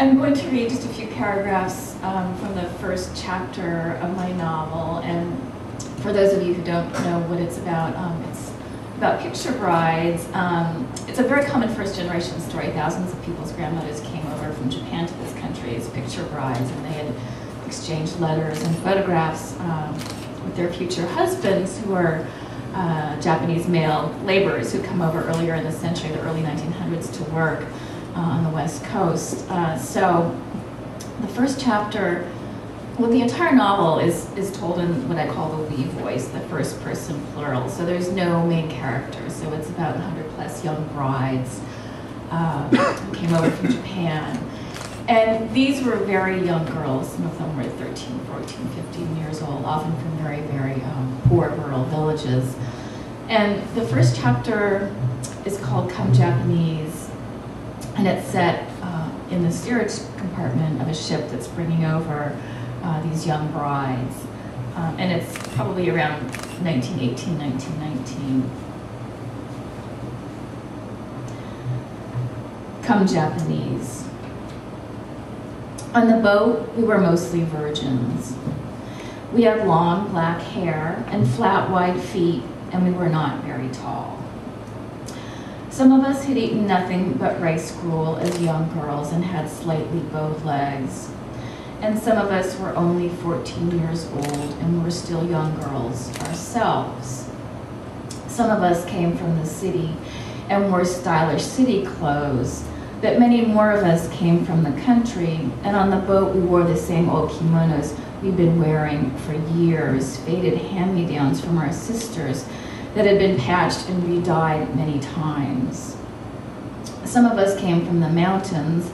I'm going to read just a few paragraphs um, from the first chapter of my novel. And for those of you who don't know what it's about, um, it's about picture brides. Um, it's a very common first generation story. Thousands of people's grandmothers came over from Japan to this country as picture brides, and they had exchanged letters and photographs um, with their future husbands who are uh, Japanese male laborers who come over earlier in the century, the early 1900s, to work on the West Coast. Uh, so the first chapter, well, the entire novel is, is told in what I call the we voice, the first person plural. So there's no main character. So it's about 100 plus young brides uh, who came over from Japan. And these were very young girls. Some of them were 13, 14, 15 years old, often from very, very um, poor rural villages. And the first chapter is called Come Japanese, and it's set uh, in the steerage compartment of a ship that's bringing over uh, these young brides. Um, and it's probably around 1918, 1919. Come Japanese. On the boat, we were mostly virgins. We had long black hair and flat, wide feet, and we were not very tall. Some of us had eaten nothing but rice gruel as young girls and had slightly bowed legs. And some of us were only 14 years old and were still young girls ourselves. Some of us came from the city and wore stylish city clothes, but many more of us came from the country, and on the boat we wore the same old kimonos we'd been wearing for years, faded hand-me-downs from our sisters that had been patched and re-dyed many times. Some of us came from the mountains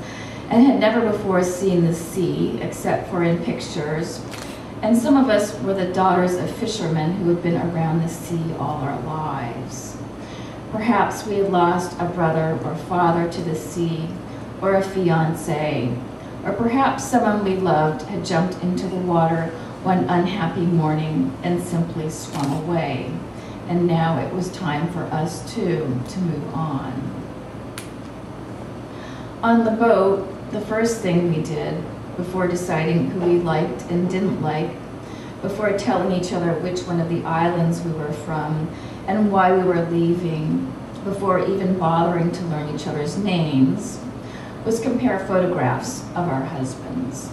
and had never before seen the sea except for in pictures, and some of us were the daughters of fishermen who had been around the sea all our lives. Perhaps we had lost a brother or father to the sea, or a fiance, or perhaps someone we loved had jumped into the water one unhappy morning and simply swum away. And now it was time for us too to move on. On the boat, the first thing we did before deciding who we liked and didn't like, before telling each other which one of the islands we were from and why we were leaving, before even bothering to learn each other's names, was compare photographs of our husbands.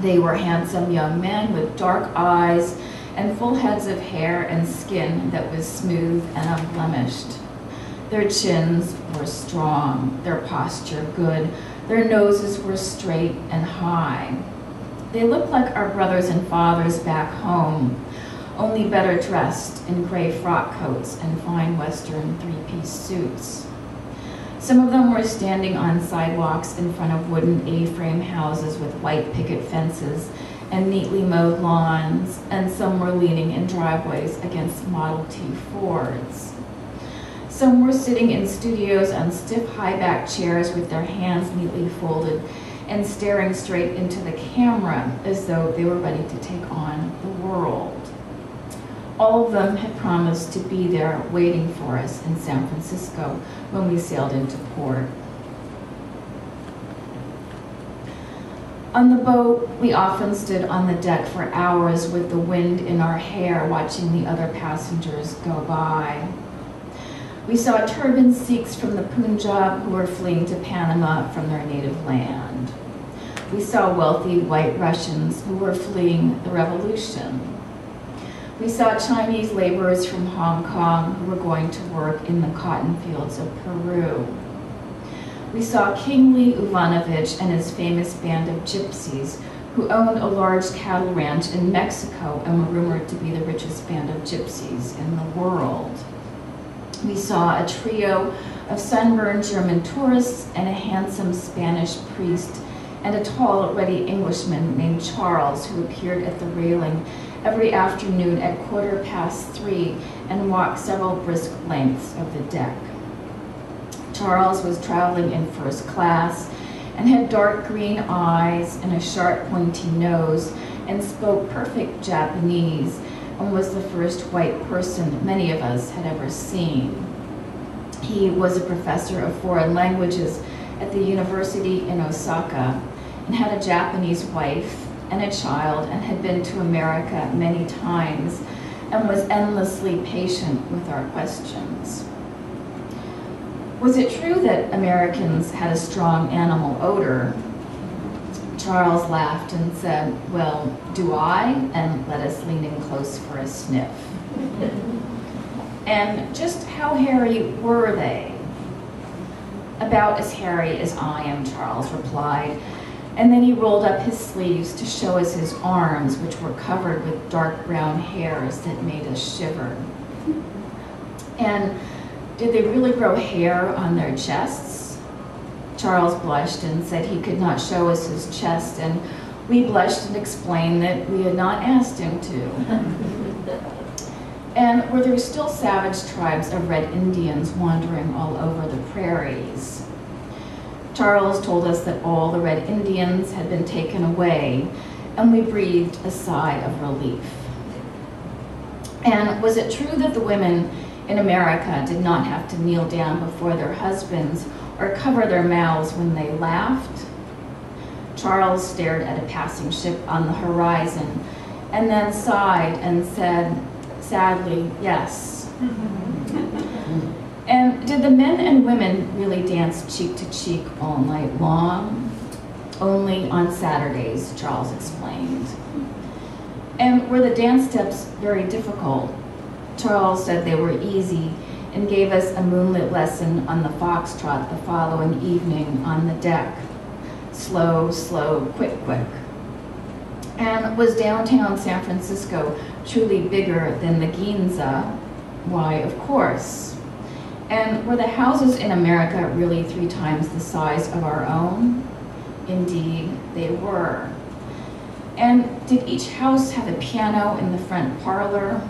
They were handsome young men with dark eyes and full heads of hair and skin that was smooth and unblemished. Their chins were strong, their posture good, their noses were straight and high. They looked like our brothers and fathers back home, only better dressed in gray frock coats and fine Western three-piece suits. Some of them were standing on sidewalks in front of wooden A-frame houses with white picket fences and neatly mowed lawns, and some were leaning in driveways against Model T Fords. Some were sitting in studios on stiff high-back chairs with their hands neatly folded and staring straight into the camera as though they were ready to take on the world. All of them had promised to be there waiting for us in San Francisco when we sailed into port. On the boat, we often stood on the deck for hours with the wind in our hair watching the other passengers go by. We saw turbaned Sikhs from the Punjab who were fleeing to Panama from their native land. We saw wealthy white Russians who were fleeing the revolution. We saw Chinese laborers from Hong Kong who were going to work in the cotton fields of Peru. We saw King Lee Ovanovich and his famous band of gypsies who owned a large cattle ranch in Mexico and were rumored to be the richest band of gypsies in the world. We saw a trio of sunburned German tourists and a handsome Spanish priest and a tall, ruddy Englishman named Charles who appeared at the railing every afternoon at quarter past three and walked several brisk lengths of the deck. Charles was traveling in first class and had dark green eyes and a sharp pointy nose and spoke perfect Japanese and was the first white person many of us had ever seen. He was a professor of foreign languages at the university in Osaka and had a Japanese wife and a child and had been to America many times and was endlessly patient with our questions. Was it true that Americans had a strong animal odor? Charles laughed and said, Well, do I? And let us lean in close for a sniff. and just how hairy were they? About as hairy as I am, Charles replied. And then he rolled up his sleeves to show us his arms, which were covered with dark brown hairs that made us shiver. And did they really grow hair on their chests? Charles blushed and said he could not show us his chest, and we blushed and explained that we had not asked him to. and were there still savage tribes of red Indians wandering all over the prairies? Charles told us that all the red Indians had been taken away, and we breathed a sigh of relief. And was it true that the women in America did not have to kneel down before their husbands or cover their mouths when they laughed? Charles stared at a passing ship on the horizon and then sighed and said, sadly, yes. Mm-hmm. And did the men and women really dance cheek to cheek all night long? Only on Saturdays, Charles explained. And were the dance steps very difficult? Charles said they were easy and gave us a moonlit lesson on the foxtrot the following evening on the deck. Slow, slow, quick, quick. And was downtown San Francisco truly bigger than the Ginza? Why, of course. And were the houses in America really three times the size of our own? Indeed, they were. And did each house have a piano in the front parlor?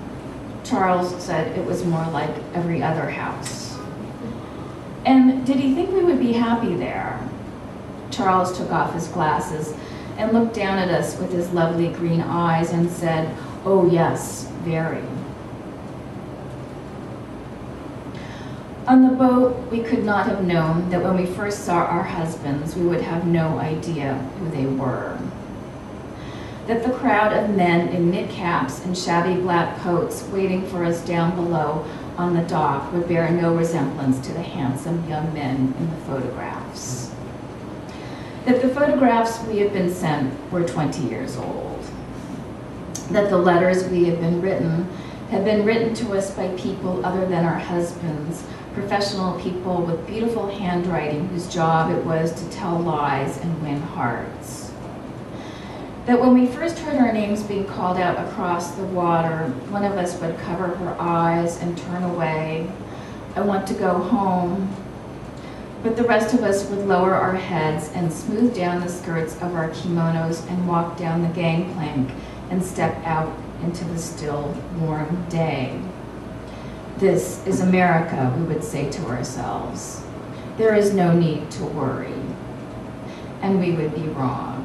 Charles said it was more like every other house. And did he think we would be happy there? Charles took off his glasses and looked down at us with his lovely green eyes and said, Oh yes, very. On the boat, we could not have known that when we first saw our husbands, we would have no idea who they were. That the crowd of men in knit caps and shabby black coats waiting for us down below on the dock would bear no resemblance to the handsome young men in the photographs. That the photographs we have been sent were 20 years old. That the letters we have been written have been written to us by people other than our husbands professional people with beautiful handwriting whose job it was to tell lies and win hearts. That when we first heard our names being called out across the water, one of us would cover her eyes and turn away. I want to go home. But the rest of us would lower our heads and smooth down the skirts of our kimonos and walk down the gangplank and step out into the still, warm day. This is America, we would say to ourselves. There is no need to worry. And we would be wrong.